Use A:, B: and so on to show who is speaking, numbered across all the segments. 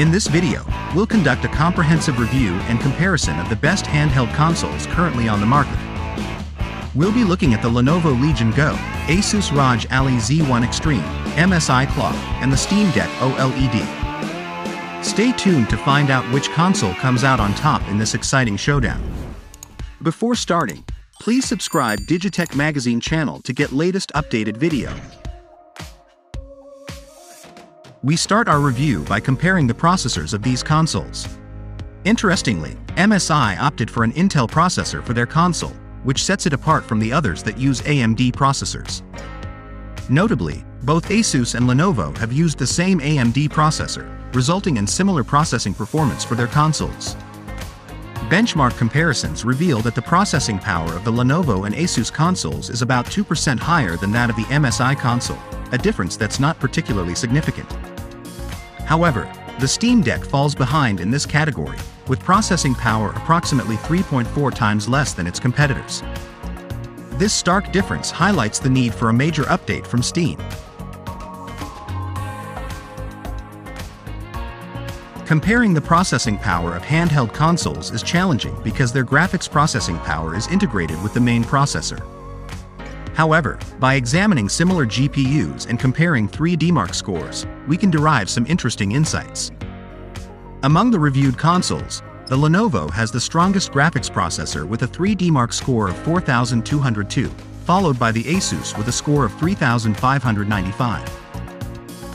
A: In this video, we'll conduct a comprehensive review and comparison of the best handheld consoles currently on the market. We'll be looking at the Lenovo Legion Go, Asus ROG Ally Z1 Extreme, MSI Claw, and the Steam Deck OLED. Stay tuned to find out which console comes out on top in this exciting showdown. Before starting, please subscribe Digitech Magazine channel to get latest updated video. We start our review by comparing the processors of these consoles. Interestingly, MSI opted for an Intel processor for their console, which sets it apart from the others that use AMD processors. Notably, both Asus and Lenovo have used the same AMD processor, resulting in similar processing performance for their consoles. Benchmark comparisons reveal that the processing power of the Lenovo and Asus consoles is about 2% higher than that of the MSI console, a difference that's not particularly significant. However, the Steam Deck falls behind in this category, with processing power approximately 3.4 times less than its competitors. This stark difference highlights the need for a major update from Steam. Comparing the processing power of handheld consoles is challenging because their graphics processing power is integrated with the main processor. However, by examining similar GPUs and comparing 3DMark scores, we can derive some interesting insights. Among the reviewed consoles, the Lenovo has the strongest graphics processor with a 3DMark score of 4202, followed by the Asus with a score of 3595.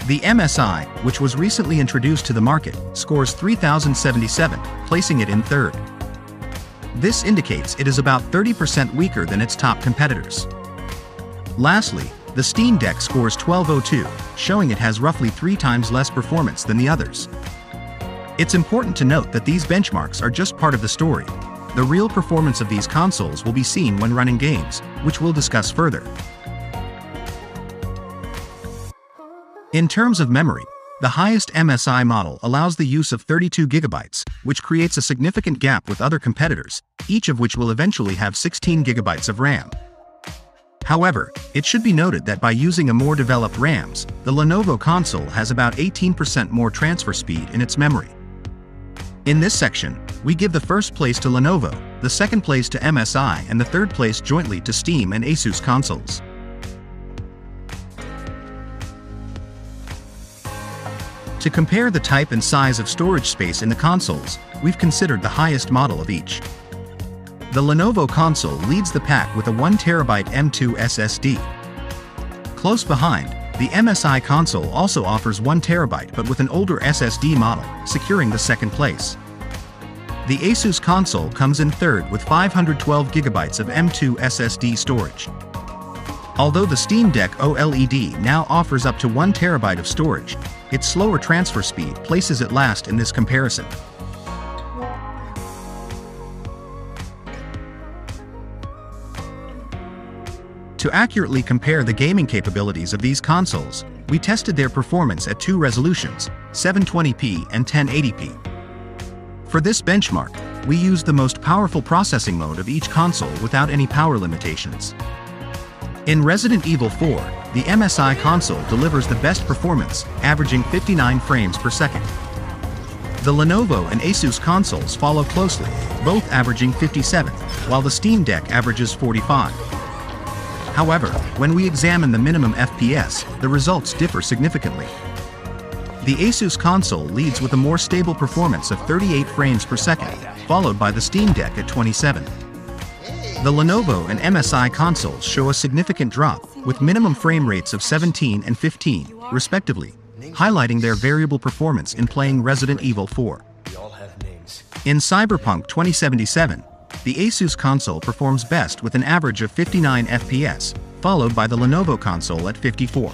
A: The MSI, which was recently introduced to the market, scores 3077, placing it in third. This indicates it is about 30% weaker than its top competitors. Lastly, the Steam Deck scores 1202, showing it has roughly three times less performance than the others. It's important to note that these benchmarks are just part of the story. The real performance of these consoles will be seen when running games, which we'll discuss further. In terms of memory, the highest MSI model allows the use of 32GB, which creates a significant gap with other competitors, each of which will eventually have 16GB of RAM. However, it should be noted that by using a more developed RAMs, the Lenovo console has about 18% more transfer speed in its memory. In this section, we give the first place to Lenovo, the second place to MSI and the third place jointly to Steam and Asus consoles. To compare the type and size of storage space in the consoles, we've considered the highest model of each. The Lenovo console leads the pack with a 1TB M2 SSD. Close behind, the MSI console also offers 1TB but with an older SSD model, securing the second place. The Asus console comes in third with 512GB of M2 SSD storage. Although the Steam Deck OLED now offers up to 1TB of storage, its slower transfer speed places it last in this comparison. To accurately compare the gaming capabilities of these consoles, we tested their performance at two resolutions, 720p and 1080p. For this benchmark, we used the most powerful processing mode of each console without any power limitations. In Resident Evil 4, the MSI console delivers the best performance, averaging 59 frames per second. The Lenovo and Asus consoles follow closely, both averaging 57, while the Steam Deck averages 45. However, when we examine the minimum FPS, the results differ significantly. The Asus console leads with a more stable performance of 38 frames per second, followed by the Steam Deck at 27. The Lenovo and MSI consoles show a significant drop, with minimum frame rates of 17 and 15, respectively, highlighting their variable performance in playing Resident Evil 4. In Cyberpunk 2077, the Asus console performs best with an average of 59 FPS, followed by the Lenovo console at 54.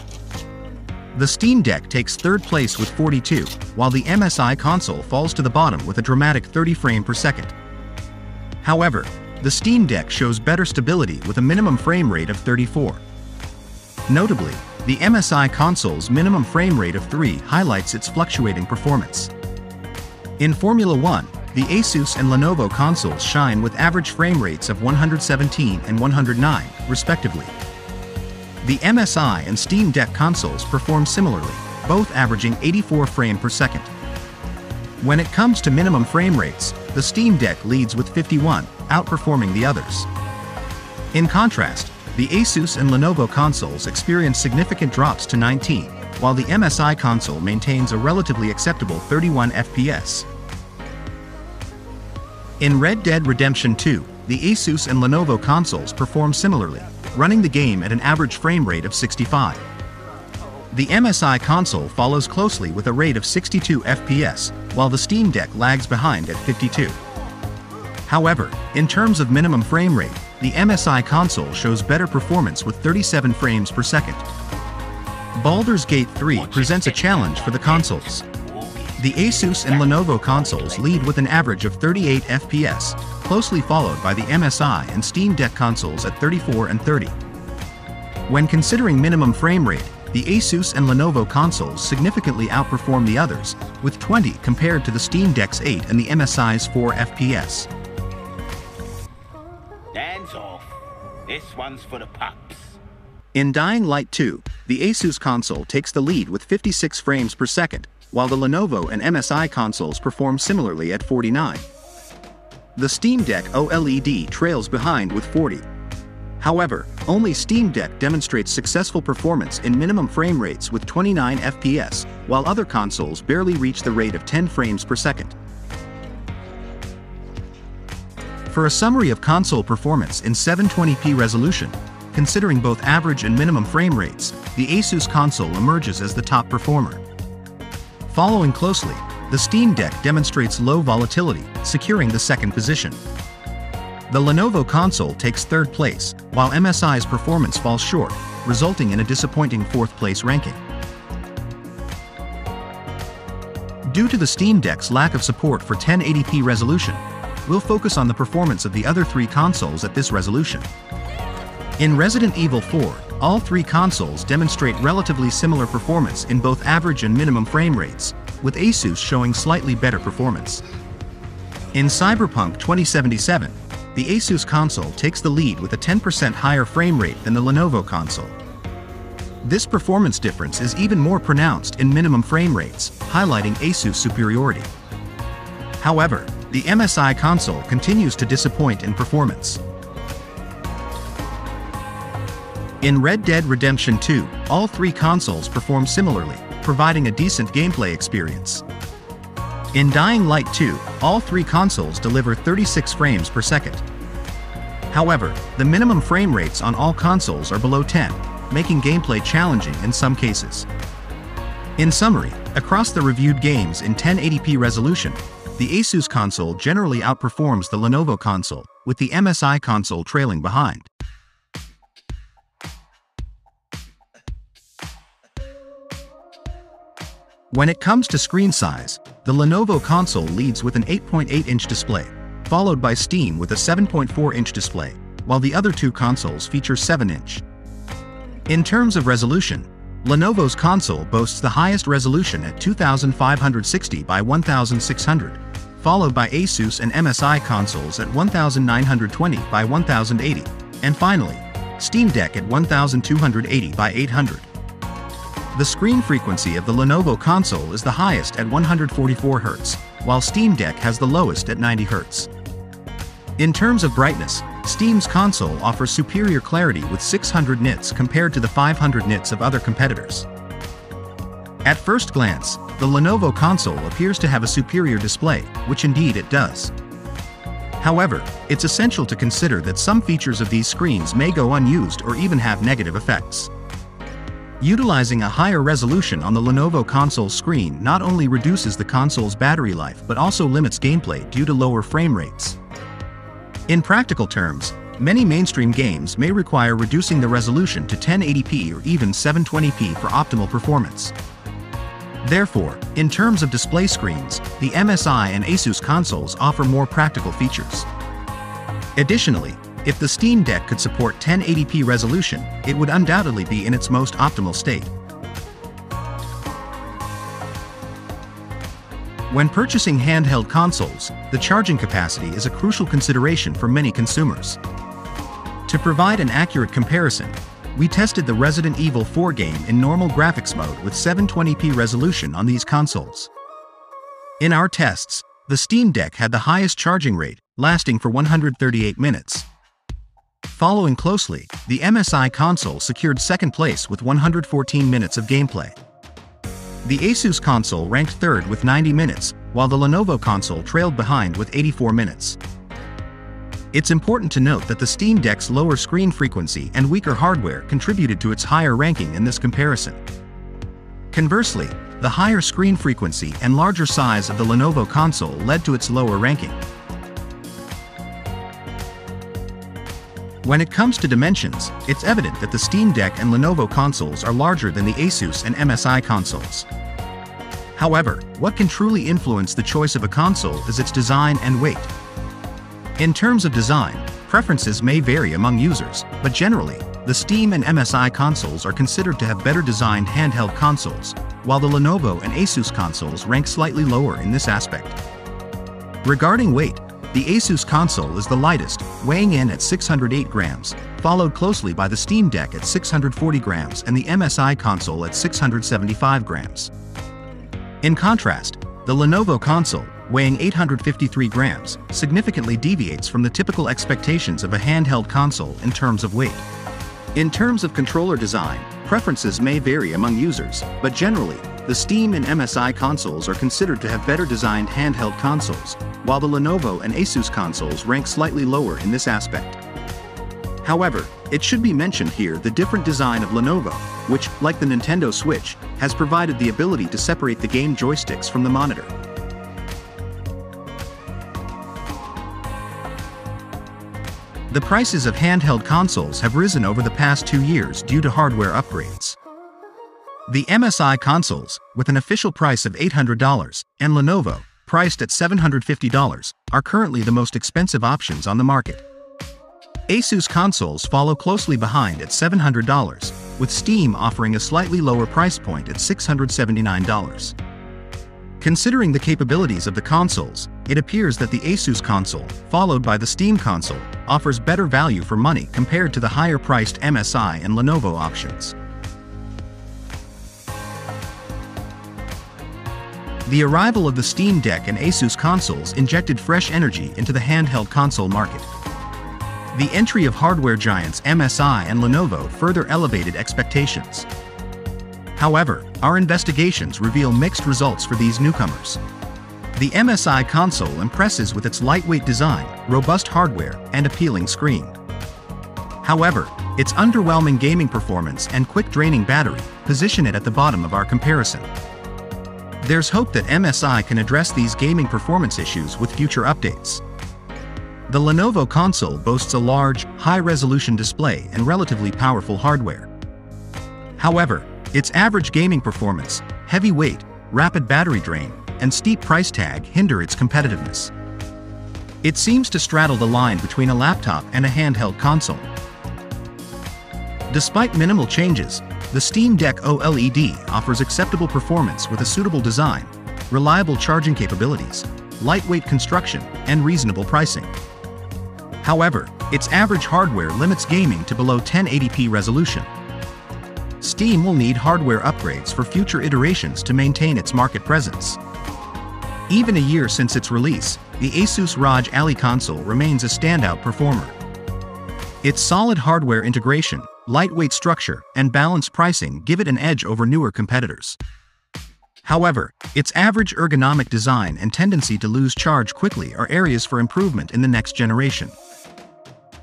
A: The Steam Deck takes third place with 42, while the MSI console falls to the bottom with a dramatic 30 frame per second. However, the Steam Deck shows better stability with a minimum frame rate of 34. Notably, the MSI console's minimum frame rate of 3 highlights its fluctuating performance. In Formula 1, the Asus and Lenovo consoles shine with average frame rates of 117 and 109, respectively. The MSI and Steam Deck consoles perform similarly, both averaging 84 frame per second. When it comes to minimum frame rates, the Steam Deck leads with 51, outperforming the others. In contrast, the Asus and Lenovo consoles experience significant drops to 19, while the MSI console maintains a relatively acceptable 31 FPS. In Red Dead Redemption 2, the Asus and Lenovo consoles perform similarly, running the game at an average frame rate of 65. The MSI console follows closely with a rate of 62 FPS, while the Steam Deck lags behind at 52. However, in terms of minimum frame rate, the MSI console shows better performance with 37 frames per second. Baldur's Gate 3 presents a challenge for the consoles. The Asus and Lenovo consoles lead with an average of 38 FPS, closely followed by the MSI and Steam Deck consoles at 34 and 30. When considering minimum frame rate, the Asus and Lenovo consoles significantly outperform the others, with 20 compared to the Steam Deck's 8 and the MSI's 4 FPS.
B: Hands off. This one's for the pups.
A: In Dying Light 2, the Asus console takes the lead with 56 frames per second, while the Lenovo and MSI consoles perform similarly at 49. The Steam Deck OLED trails behind with 40, However, only Steam Deck demonstrates successful performance in minimum frame rates with 29 FPS, while other consoles barely reach the rate of 10 frames per second. For a summary of console performance in 720p resolution, considering both average and minimum frame rates, the Asus console emerges as the top performer. Following closely, the Steam Deck demonstrates low volatility, securing the second position. The Lenovo console takes third place, while MSI's performance falls short, resulting in a disappointing fourth place ranking. Due to the Steam Deck's lack of support for 1080p resolution, we'll focus on the performance of the other three consoles at this resolution. In Resident Evil 4, all three consoles demonstrate relatively similar performance in both average and minimum frame rates, with Asus showing slightly better performance. In Cyberpunk 2077, the Asus console takes the lead with a 10% higher frame rate than the Lenovo console. This performance difference is even more pronounced in minimum frame rates, highlighting Asus superiority. However, the MSI console continues to disappoint in performance. In Red Dead Redemption 2, all three consoles perform similarly, providing a decent gameplay experience. In Dying Light 2, all three consoles deliver 36 frames per second. However, the minimum frame rates on all consoles are below 10, making gameplay challenging in some cases. In summary, across the reviewed games in 1080p resolution, the Asus console generally outperforms the Lenovo console, with the MSI console trailing behind. When it comes to screen size, the Lenovo console leads with an 8.8-inch display, followed by Steam with a 7.4-inch display, while the other two consoles feature 7-inch. In terms of resolution, Lenovo's console boasts the highest resolution at 2560 by 1600, followed by Asus and MSI consoles at 1920 by 1080, and finally, Steam Deck at 1280 by 800. The screen frequency of the Lenovo console is the highest at 144 Hz, while Steam Deck has the lowest at 90 Hz. In terms of brightness, Steam's console offers superior clarity with 600 nits compared to the 500 nits of other competitors. At first glance, the Lenovo console appears to have a superior display, which indeed it does. However, it's essential to consider that some features of these screens may go unused or even have negative effects. Utilizing a higher resolution on the Lenovo console screen not only reduces the console's battery life but also limits gameplay due to lower frame rates. In practical terms, many mainstream games may require reducing the resolution to 1080p or even 720p for optimal performance. Therefore, in terms of display screens, the MSI and Asus consoles offer more practical features. Additionally, if the Steam Deck could support 1080p resolution, it would undoubtedly be in its most optimal state. When purchasing handheld consoles, the charging capacity is a crucial consideration for many consumers. To provide an accurate comparison, we tested the Resident Evil 4 game in normal graphics mode with 720p resolution on these consoles. In our tests, the Steam Deck had the highest charging rate, lasting for 138 minutes. Following closely, the MSI console secured second place with 114 minutes of gameplay. The Asus console ranked third with 90 minutes, while the Lenovo console trailed behind with 84 minutes. It's important to note that the Steam Deck's lower screen frequency and weaker hardware contributed to its higher ranking in this comparison. Conversely, the higher screen frequency and larger size of the Lenovo console led to its lower ranking. When it comes to dimensions, it's evident that the Steam Deck and Lenovo consoles are larger than the Asus and MSI consoles. However, what can truly influence the choice of a console is its design and weight. In terms of design, preferences may vary among users, but generally, the Steam and MSI consoles are considered to have better designed handheld consoles, while the Lenovo and Asus consoles rank slightly lower in this aspect. Regarding weight, the Asus console is the lightest, weighing in at 608 grams, followed closely by the Steam Deck at 640 grams and the MSI console at 675 grams. In contrast, the Lenovo console, weighing 853 grams, significantly deviates from the typical expectations of a handheld console in terms of weight. In terms of controller design, preferences may vary among users, but generally, the Steam and MSI consoles are considered to have better designed handheld consoles, while the Lenovo and Asus consoles rank slightly lower in this aspect. However, it should be mentioned here the different design of Lenovo, which, like the Nintendo Switch, has provided the ability to separate the game joysticks from the monitor. The prices of handheld consoles have risen over the past two years due to hardware upgrades. The MSI consoles, with an official price of $800, and Lenovo, priced at $750, are currently the most expensive options on the market. Asus consoles follow closely behind at $700, with Steam offering a slightly lower price point at $679. Considering the capabilities of the consoles, it appears that the Asus console, followed by the Steam console, offers better value for money compared to the higher-priced MSI and Lenovo options. The arrival of the Steam Deck and Asus consoles injected fresh energy into the handheld console market. The entry of hardware giants MSI and Lenovo further elevated expectations. However, our investigations reveal mixed results for these newcomers. The MSI console impresses with its lightweight design, robust hardware, and appealing screen. However, its underwhelming gaming performance and quick draining battery position it at the bottom of our comparison. There's hope that MSI can address these gaming performance issues with future updates. The Lenovo console boasts a large, high-resolution display and relatively powerful hardware. However, its average gaming performance, heavy weight, rapid battery drain, and steep price tag hinder its competitiveness. It seems to straddle the line between a laptop and a handheld console. Despite minimal changes, the Steam Deck OLED offers acceptable performance with a suitable design, reliable charging capabilities, lightweight construction, and reasonable pricing. However, its average hardware limits gaming to below 1080p resolution. Steam will need hardware upgrades for future iterations to maintain its market presence. Even a year since its release, the Asus ROG Ally console remains a standout performer. Its solid hardware integration, lightweight structure, and balanced pricing give it an edge over newer competitors. However, its average ergonomic design and tendency to lose charge quickly are areas for improvement in the next generation.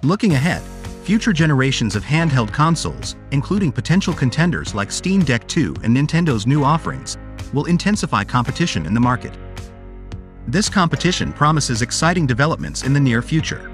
A: Looking ahead, future generations of handheld consoles, including potential contenders like Steam Deck 2 and Nintendo's new offerings, will intensify competition in the market. This competition promises exciting developments in the near future.